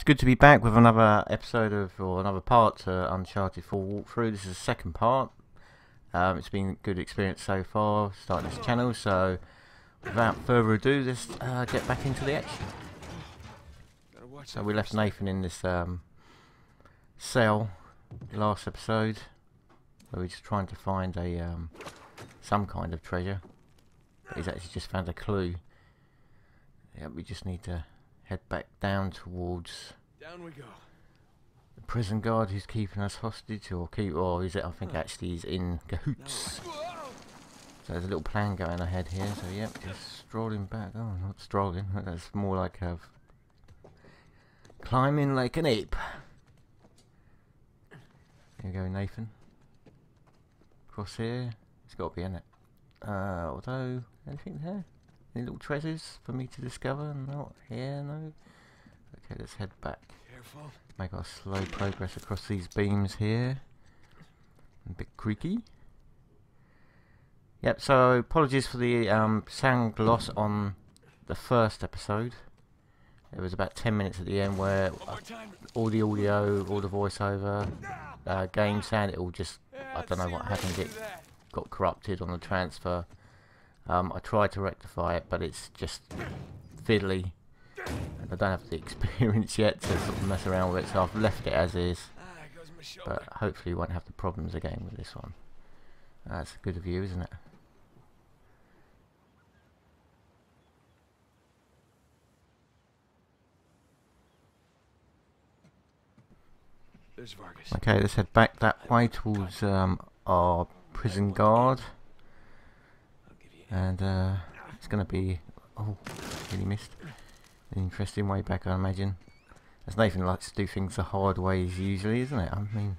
It's good to be back with another episode of, or another part to Uncharted 4 walkthrough. This is the second part. Um, it's been a good experience so far, starting this channel, so without further ado, let's uh, get back into the action. So we left Nathan in this um, cell last episode, where we're just trying to find a um, some kind of treasure. But he's actually just found a clue. Yeah, we just need to head back down towards Down we go. the prison guard who's keeping us hostage, or keep, or is it? I think actually he's in cahoots. So there's a little plan going ahead here. So yep, just strolling back. Oh, not strolling. That's more like a climbing like an ape. Here you go, Nathan. Cross here. It's got to be in it. Uh, although anything there? Any little treasures for me to discover? Not here, no. Okay, let's head back. Careful. Make our slow progress across these beams here. A bit creaky. Yep, so apologies for the um, sound loss on the first episode. It was about 10 minutes at the end where all the audio, all the voiceover, uh, game sound, it all just, I don't know what happened, it got corrupted on the transfer. Um, I tried to rectify it, but it's just fiddly. And I don't have the experience yet to sort of mess around with it, so I've left it as is. There goes my shoulder. But hopefully, we won't have the problems again with this one. That's a good view, isn't it? There's Vargas. Okay, let's head back that way towards um, our prison guard. And uh, it's going to be. Oh, really missed. An interesting way back, I imagine. As Nathan likes to do things the hard ways, usually, isn't it? I mean.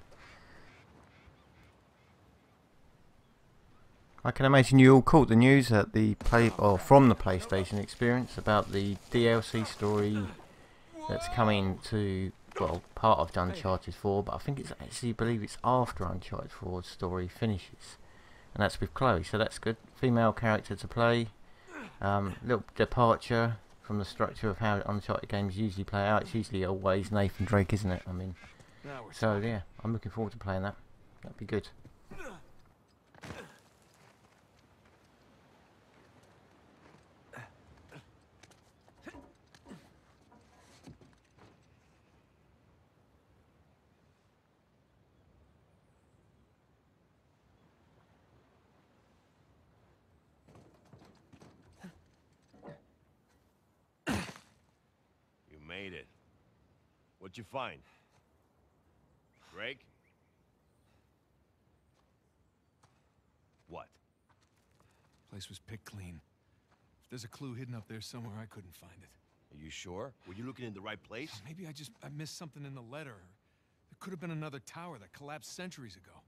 I can imagine you all caught the news at the play or from the PlayStation experience about the DLC story that's coming to well part of Uncharted 4, but I think it's actually believe it's after Uncharted 4's story finishes, and that's with Chloe. So that's good. Female character to play. Um, little departure from the structure of how Uncharted games usually play out. It's usually always Nathan Drake, isn't it? I mean, so yeah, I'm looking forward to playing that. That'd be good. You made it. What'd you find? Greg? What? Place was picked clean. If there's a clue hidden up there somewhere, I couldn't find it. Are you sure? Were you looking in the right place? Maybe I just I missed something in the letter. There could have been another tower that collapsed centuries ago.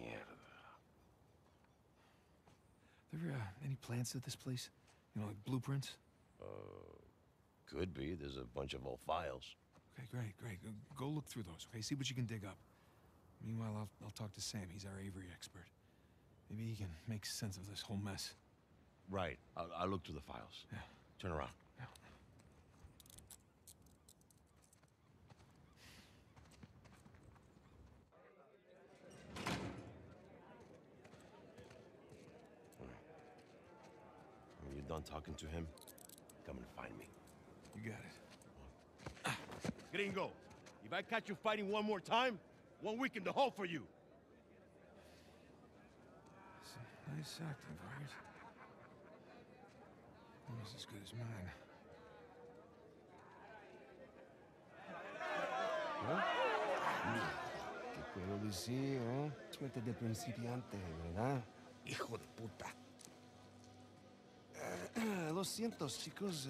Yeah. There uh, any plans to this place? You know, like blueprints? Uh, could be. There's a bunch of old files. Okay, great, great. Go, look through those, okay? See what you can dig up. Meanwhile, I'll, I'll talk to Sam. He's our Avery expert. Maybe he can make sense of this whole mess. Right. I'll, I'll look through the files. Yeah. Turn around. Yeah. When you're done talking to him, come and find me. You got it. Gringo, if I catch you fighting one more time, one week in the hole for you. Some nice acting, Vargas. Almost as good as mine. ¿Qué puedo decir, eh? Suerte de principiante, ¿verdad? Hijo de puta. Eh, lo siento, chicos.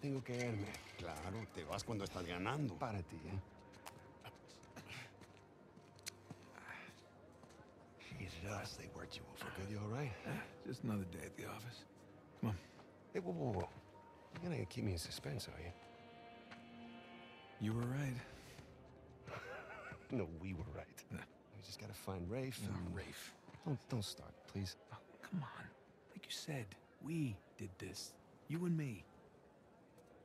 Tengo que irme. Claro, te vas cuando estás ganando. Para ti, ¿eh? Jesus, they worked you over good. You all right? Just another day at the office. Come on. Hey, whoa, whoa, whoa. You're gonna keep me in suspense, are you? You were right. No, we were right. Yeah. We just gotta find Rafe No, and... Rafe. Don't, don't start, please. Oh, come on. Like you said, we did this. You and me.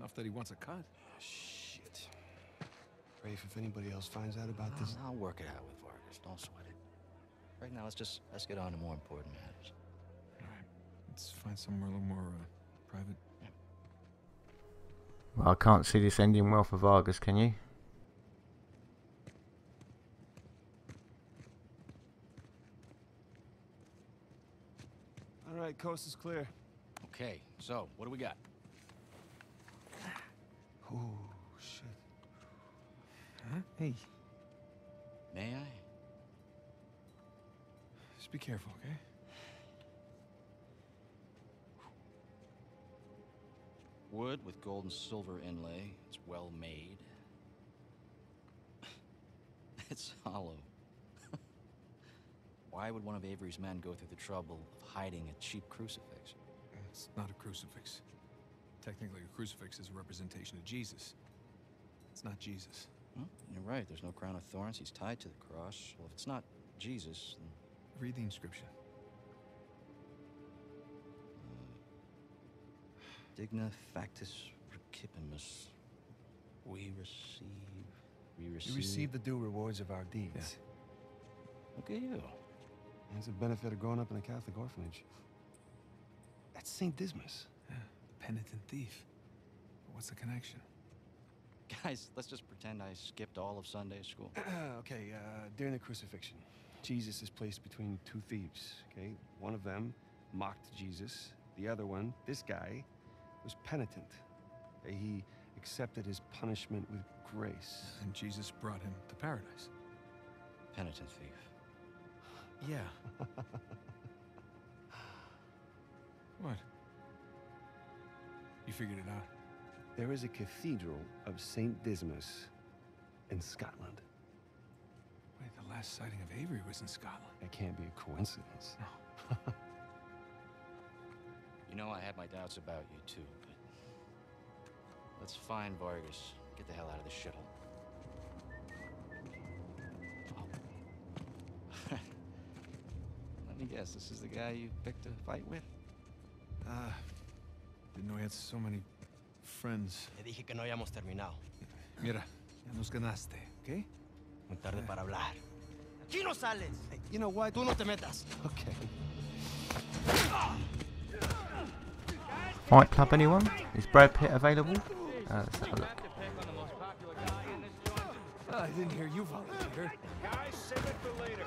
Enough that he wants a cut. Shit. Rafe, if anybody else finds out about this, I'll, I'll work it out with Vargas. Don't sweat it. Right now, let's just let's get on to more important matters. All right. Let's find somewhere a little more uh, private. Well, I can't see this ending well for Vargas, can you? all right, coast is clear. Okay. So what do we got? Oh shit. Huh? Hey, May I? just be careful, okay? Wood with gold and silver inlay. It's well made. it's hollow. Why would one of Avery's men go through the trouble of hiding a cheap crucifix? It's not a crucifix. Technically, a crucifix is a representation of Jesus. It's not Jesus. Well, you're right. There's no crown of thorns. He's tied to the cross. Well, if it's not Jesus, then Read the inscription. Uh, Digna factis recipimus. We receive. We receive. You receive the due rewards of our deeds. Look at you. It's the benefit of growing up in a Catholic orphanage. That's St. Dismas. Yeah. Penitent thief. What's the connection? Guys, let's just pretend I skipped all of Sunday school. okay, uh, during the crucifixion, Jesus is placed between two thieves, okay? One of them mocked Jesus. The other one, this guy, was penitent. He accepted his punishment with grace. And Jesus brought him to paradise. Penitent thief. Yeah. what? You figured it out. There is a cathedral of St. Dismas in Scotland. Wait, the last sighting of Avery was in Scotland. That can't be a coincidence. You know, I had my doubts about you too, but let's find Vargas. Get the hell out of this shithole. Oh. Let me guess, this is the guy you picked a fight with? Ah, didn't know he had so many friends. Te dije que no habíamos terminado. Mira, ya nos ganaste, ¿ok? Muy tarde para hablar. ¡Aquí no sales! You know what? Tú no te metas. Okay. Fight Club, anyone? Is Brad Pitt available? Uh, let's have a look. I didn't hear you volunteer. Guys, save it for later.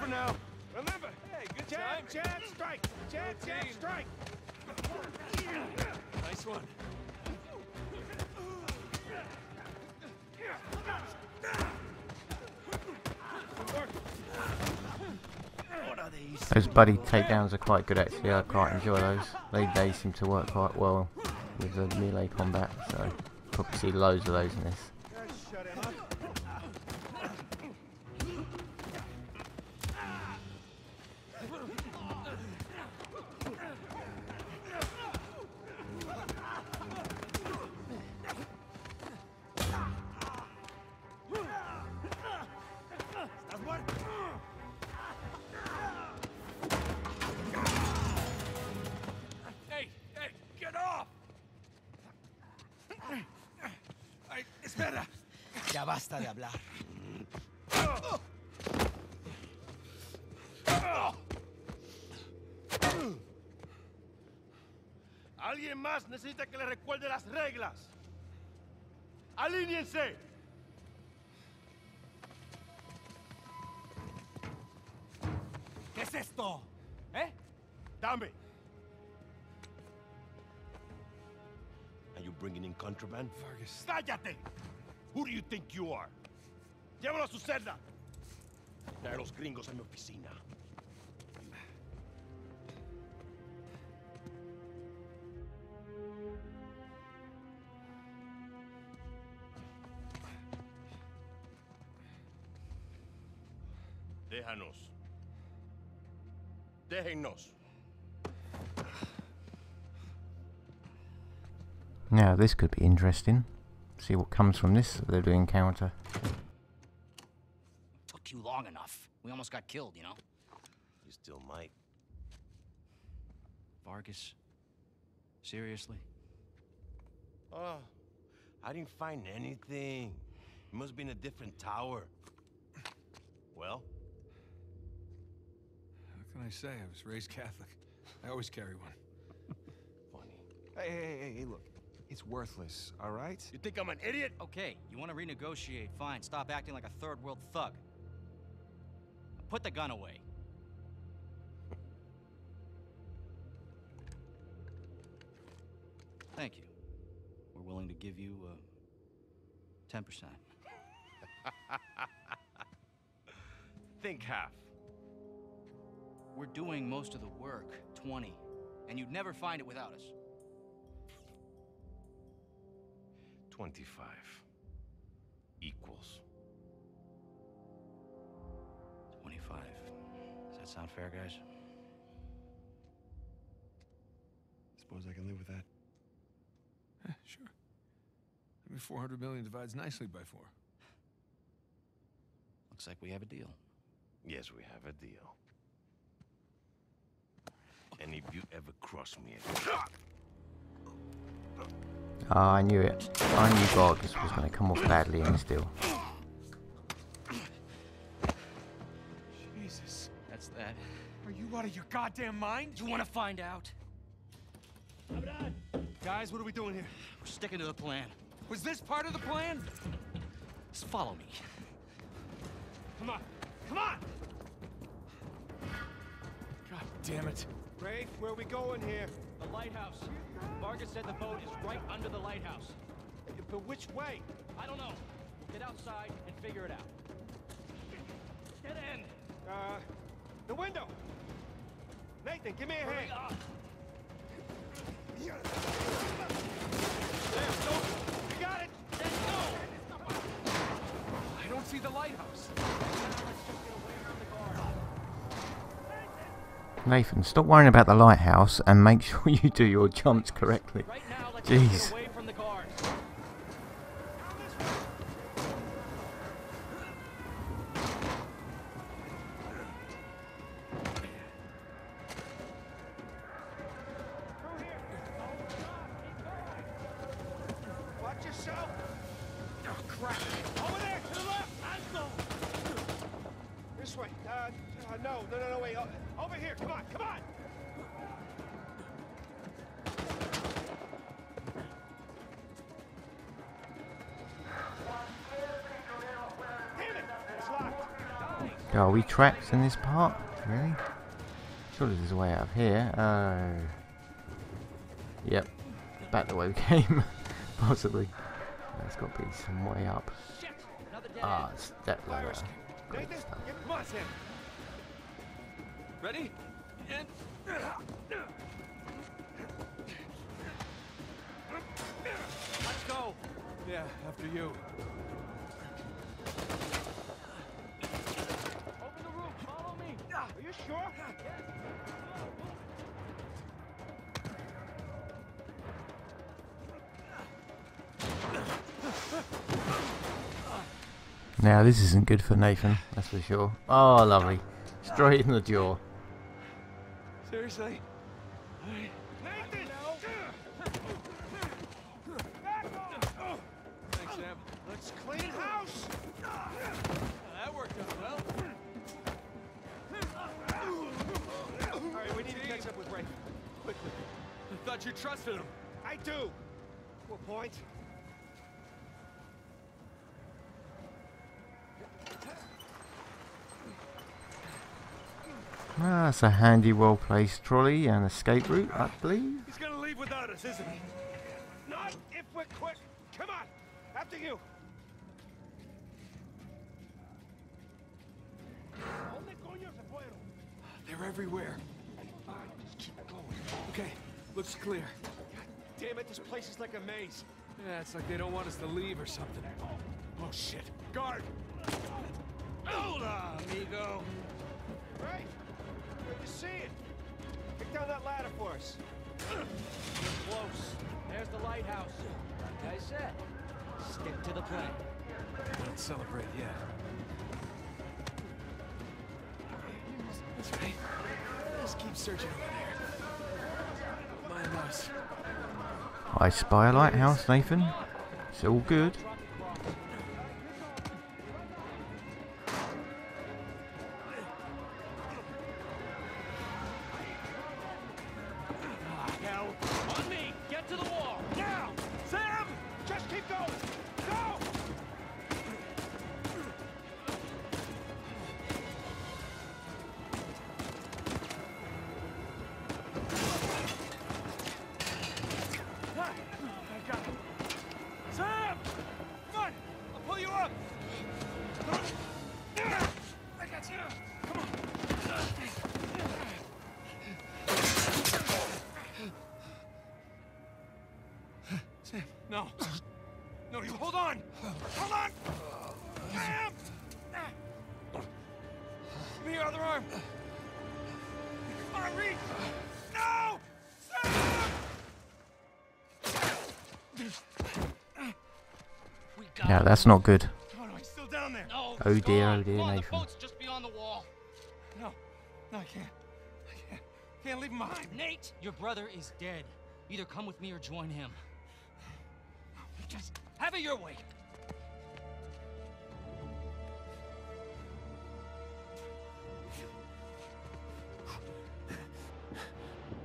for now. Remember, hey, good jab, jab, strike. Jab, jab, strike. Nice one. Those buddy takedowns are quite good actually. I quite enjoy those. They they seem to work quite well with the melee combat. So probably see loads of those in this. ¿Qué es esto? ¿Eh? Dame. Are you bringing in contraband? Vargas. ¡Cállate! Who do you think you are? Llévalo a su celda. Trae a los gringos a mi oficina. Déjanos. Déjennos. Now this could be interesting. See what comes from this little encounter. Took you long enough. We almost got killed, you know? You still might. Vargas. Seriously? Oh, I didn't find anything. It must be in a different tower. Well, What can I say? I was raised Catholic. I always carry one. funny. Hey, hey, hey, hey, look. It's worthless, all right? You think I'm an idiot? Okay, you want to renegotiate? Fine. Stop acting like a third world thug. Put the gun away. Thank you. We're willing to give you uh, 10%. Think half. We're doing most of the work, 20. And you'd never find it without us. 25 equals. 25. Does that sound fair, guys? Suppose I can live with that. Eh, sure. I mean, 400 million divides nicely by four. Looks like we have a deal. Yes, we have a deal. And if you ever cross me again, Ah, I knew it. I knew Vargas was going to come off badly in this deal. Jesus. That's that. Are you out of your goddamn mind? You want to find out? Guys, what are we doing here? We're sticking to the plan. Was this part of the plan? Just follow me. Come on. Come on! God damn it. Rafe, where are we going here? The lighthouse. Vargas said the boat is right under the lighthouse. But which way? I don't know. We'll get outside and figure it out. Get in! Uh, the window. Nathan, give me a Hurry hand. up! There, go. You got it. Let's go! I don't see the lighthouse. Nathan, stop worrying about the lighthouse and make sure you do your jumps correctly. Right now, let's Jeez. Locked. Are we trapped in this part? Really? Surely there's a way out of here. Oh. Yep. Back the way we came. Possibly. There's got to be some way up. Shit! Another dead Ah, end. step ladder. Great stuff. get, come on, Sam. Ready? And. Let's go! Yeah, after you. Open the roof! Follow me! Are you sure? Now this isn't good for Nathan, that's for sure. Oh, lovely. Straight in the jaw. Seriously? Point. Ah, that's a handy, well-placed trolley and escape route, I believe. He's gonna leave without us, isn't he? Not if we're quick. Come on. After you. ¿Dónde coño se? They're everywhere. Fine, just keep going. Okay, looks clear. Damn it, this place is like a maze. Yeah, it's like they don't want us to leave or something. Oh shit. Guard! Hola, amigo! Right? Good to see it. Pick down that ladder for us. Close. There's the lighthouse. Like I said, stick to the plan. Don't celebrate yet. That's right. Just keep searching over there. Mind us. I spy a lighthouse, Nathan. It's all good. Yeah, that's not good. Oh no, he's still down there! No, Oh dear, gone. oh dear, Come on, Nathan. The boat's just beyond the wall. No, no, I can't. I can't. Can't leave him behind. Nate, your brother is dead. Either come with me or join him. Just have it your way.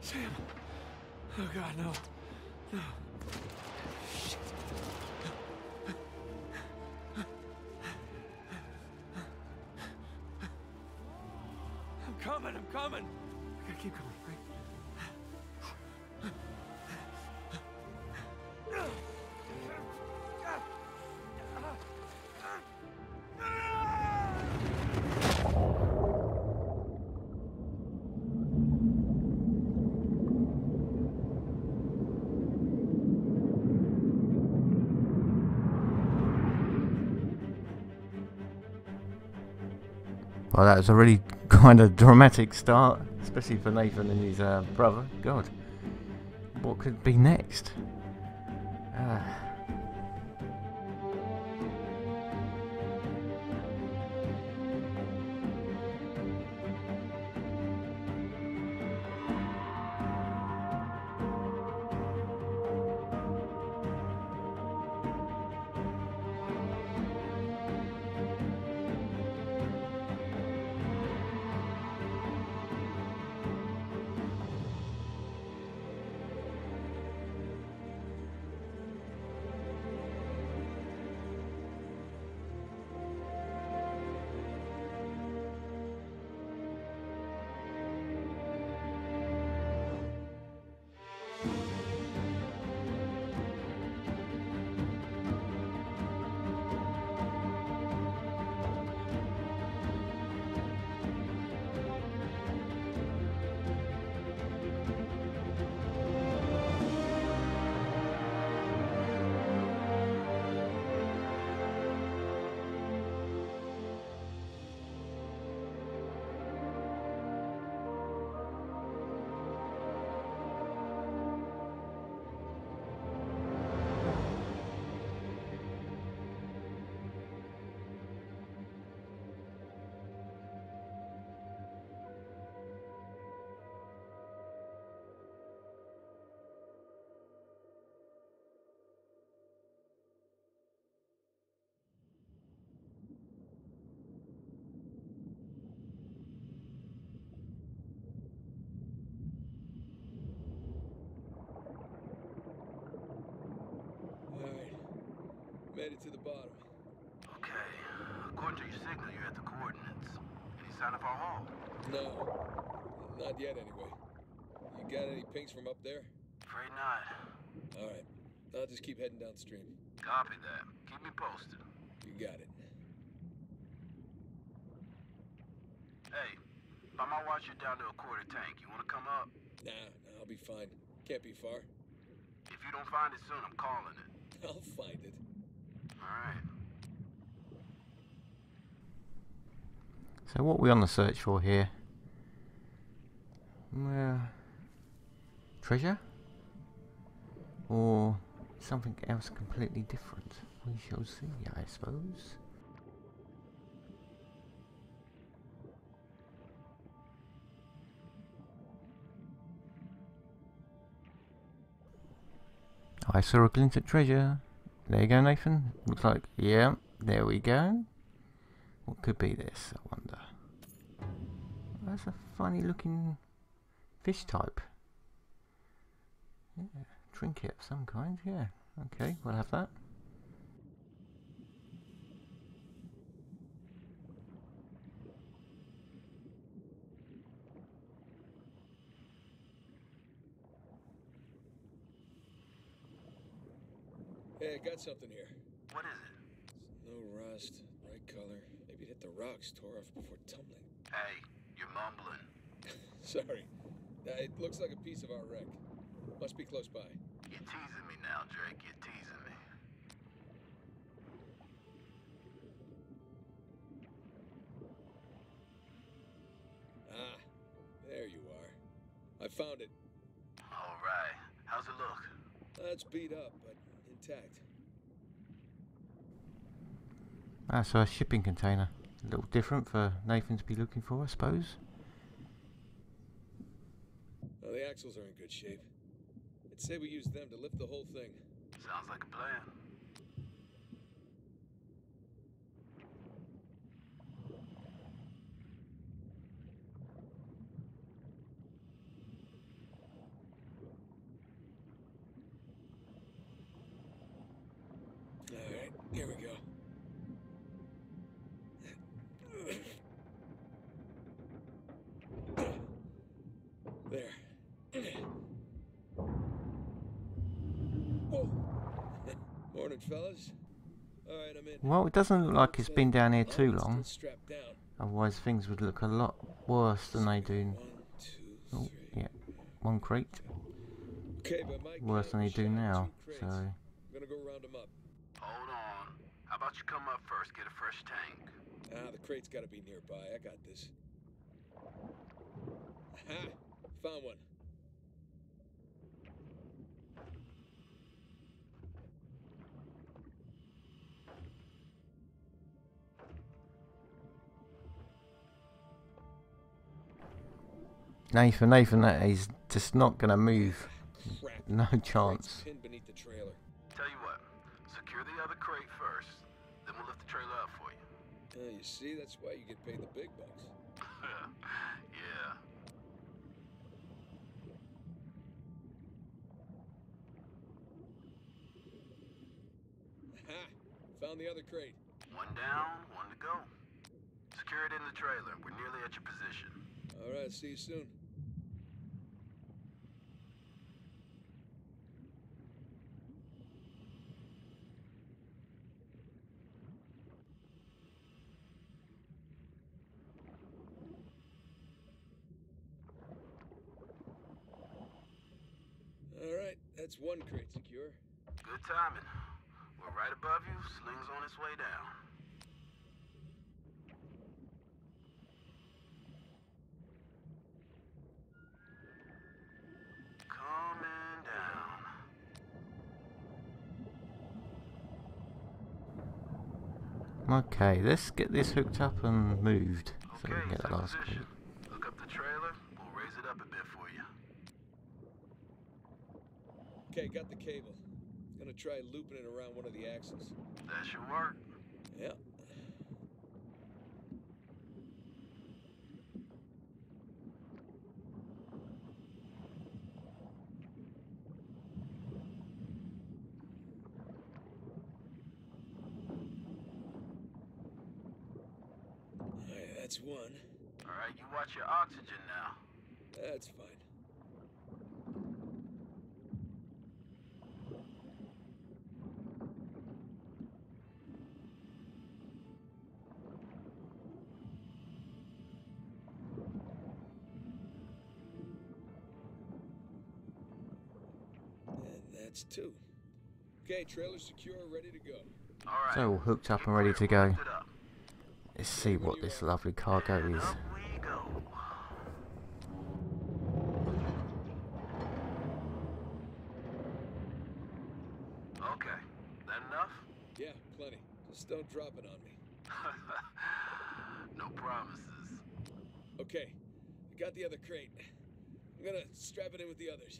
Sam. Oh God, no. No. Well, that was a really kind of dramatic start, especially for Nathan and his uh, brother. God, what could be next? To the bottom. Okay. According to your signal, you're at the coordinates. Any sign of our haul? No, not yet anyway. You got any pings from up there? Afraid not. All right, I'll just keep heading downstream. Copy that. Keep me posted. You got it. Hey, by my watch, you're down to a quarter tank. You want to come up? Nah, nah, I'll be fine. Can't be far. If you don't find it soon, I'm calling it. I'll find it. So what are we on the search for here? Well, treasure? Or something else completely different? We shall see, I suppose. I saw a glint at treasure. There you go, Nathan. Looks like, yeah, there we go. What could be this, I wonder? That's a funny looking fish type. Yeah, trinket of some kind, yeah. Okay, we'll have that. Hey, I got something here. What is it? No rust, bright color. Maybe it hit the rocks, tore off before tumbling. Hey, you're mumbling. Sorry. It looks like a piece of our wreck. Must be close by. You're teasing me now, Drake. You're teasing me. Ah, there you are. I found it. All right. How's it look? It's beat up, but intact. Ah, so a shipping container. A little different for Nathan to be looking for, I suppose. Well, the axles are in good shape. I'd say we use them to lift the whole thing. Sounds like a plan. All right, here we go. There. Whoa. Morning, fellas. All right, I'm in. Well, it doesn't look like it's been down here too long. still strapped down. Otherwise, things would look a lot worse than they do. One, two, Oh, three. yeah. One crate. Okay, but my Worse than they do now. So, I'm gonna go round them up. Hold on. How about you come up first, get a fresh tank? Ah, the crate's gotta be nearby. I got this. Aha! Found one. Nathan, Nathan, that is just not going to move. Crap. No chance. pinned beneath the trailer. Tell you what, secure the other crate first, then we'll lift the trailer up for you. Uh, you see, that's why you get paid the big bucks. yeah. Aha! Found the other crate. One down, one to go. Secure it in the trailer. We're nearly at your position. All right, see you soon. All right, that's one crate secure. Good timing. We're right above you. Sling's on its way down. Coming down. Okay, let's get this hooked up and moved. So we Okay, can get that set last crate. position. Hook got the cable. Gonna try looping it around one of the axles. That should work. Yeah. All right, that's one. All right, you watch your oxygen now. And that's two. Okay, trailer secure, ready to go. All right. So all hooked up and ready to go. Let's see what this lovely cargo is. Up we go. Okay, that enough? Yeah, plenty. Just don't drop it on me. no promises. Okay, I got the other crate. I'm gonna strap it in with the others.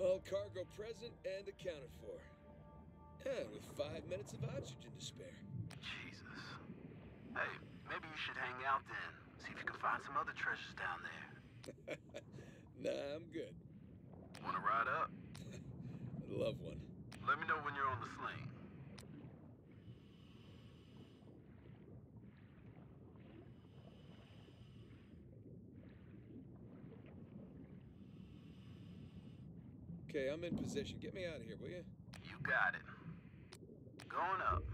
All cargo present and accounted for. And with five minutes of oxygen to spare. Jesus. Hey, maybe you should hang out then. See if you can find some other treasures down there. nah, I'm good. Wanna ride up? I'd love one. Let me know when you're on the sling. Okay, I'm in position. Get me out of here, will you? You got it. Going up.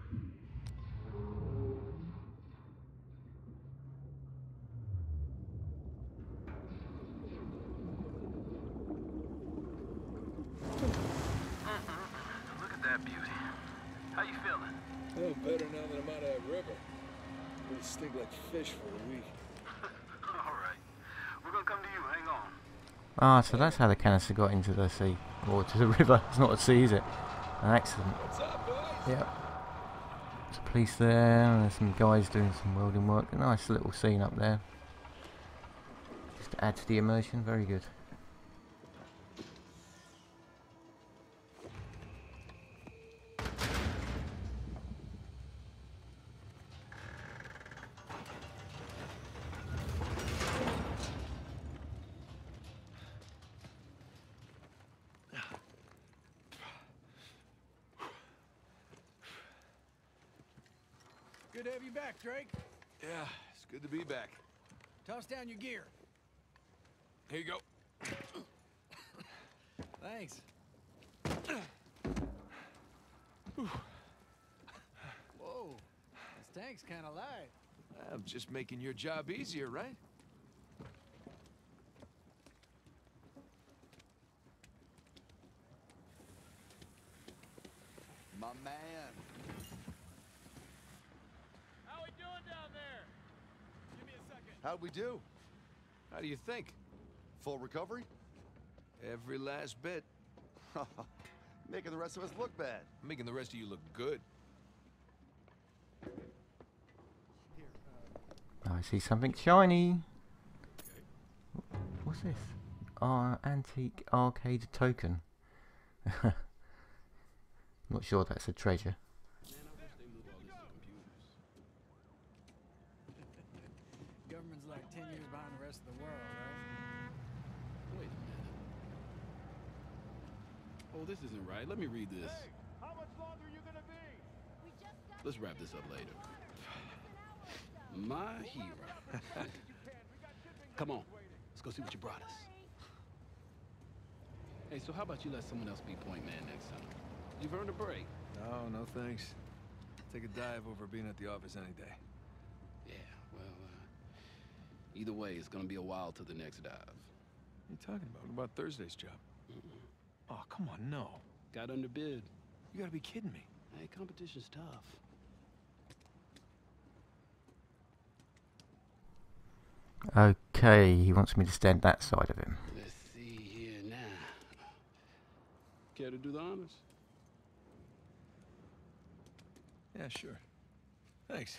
Mm-mm. Look at that beauty. How you feeling? Oh, better now that I'm out of that river. It'll stink like fish for a week. All right. We're gonna come to you. Hang on. Ah, so that's how the canister got into the sea. Or to the river. It's not a sea, is it? An accident. Yep. There's a police there, and there's some guys doing some welding work. A nice little scene up there. Just to add to the immersion, very. Good Toss down your gear. Here you go. Thanks. Whoa, this tank's kind of light. I'm just making your job easier, right? My man. How we doing down there? Give me a second. How'd we do? How do you think? Full recovery? Every last bit. Making the rest of us look bad. Making the rest of you look good. Uh. I see something shiny. What's this? Our antique arcade token. Not sure that's a treasure. Government's like 10 years behind the rest of the world, right? Wait a minute. Oh, this isn't right. Let me read this. How much longer are you gonna be? Let's wrap this up later. My hero. Come on. Let's go see what you brought us. Hey, so how about you let someone else be point man next time? You've earned a break. No, no thanks. Take a dive over being at the office any day. Yeah, well, uh, either way, it's gonna be a while till the next dive. What are you talking about? What about Thursday's job? Oh, come on, no. Got underbid. You gotta be kidding me. Hey, competition's tough. Okay, he wants me to stand that side of him. Let's see here now. Care to do the honors? Yeah, sure. Thanks.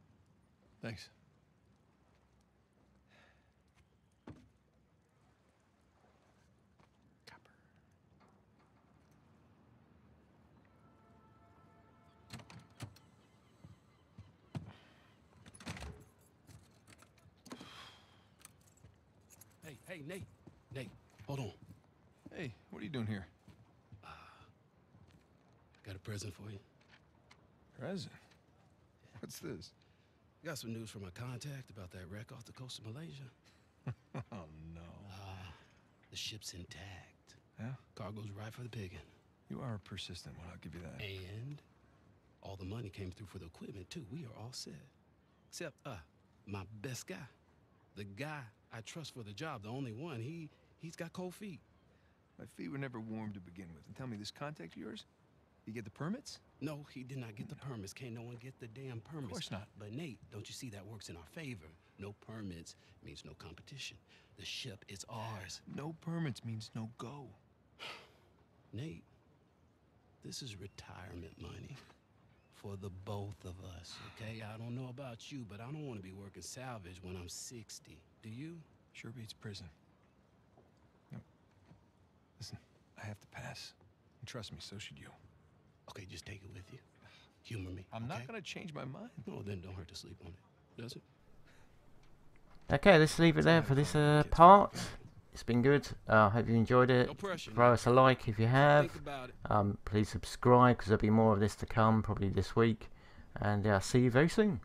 Thanks. Copper. Hey, hey, Nate. Nate, hold on. Hey, what are you doing here? i Got a present for you. Present? What's this? Got some news from my contact about that wreck off the coast of Malaysia. Oh, no. Ah, the ship's intact. Yeah? Cargo's right for the picking. You are a persistent one, I'll give you that. And all the money came through for the equipment too. We are all set. Except uh my best guy. The guy I trust for the job, the only one. He he's got cold feet. My feet were never warm to begin with. And tell me, this contact of yours? You get the permits? No, he did not get the permits. Can't no one get the damn permits. Of course not. But Nate, don't you see that works in our favor? No permits means no competition. The ship is ours. No permits means no go. Nate, this is retirement money for the both of us, okay? I don't know about you, but I don't want to be working salvage when I'm 60. Do you? Sure beats prison. No. Listen, I have to pass. And trust me, so should you. Okay, just take it with you. Humor me. I'm not gonna change my mind. Oh, then don't hurt to sleep on it. Does it? Okay, let's leave it there for this uh, part. It's been good. I uh, hope you enjoyed it. No pressure, Throw us a like if you have. Think about it. Um, please subscribe because there'll be more of this to come, probably this week. And uh, see you very soon.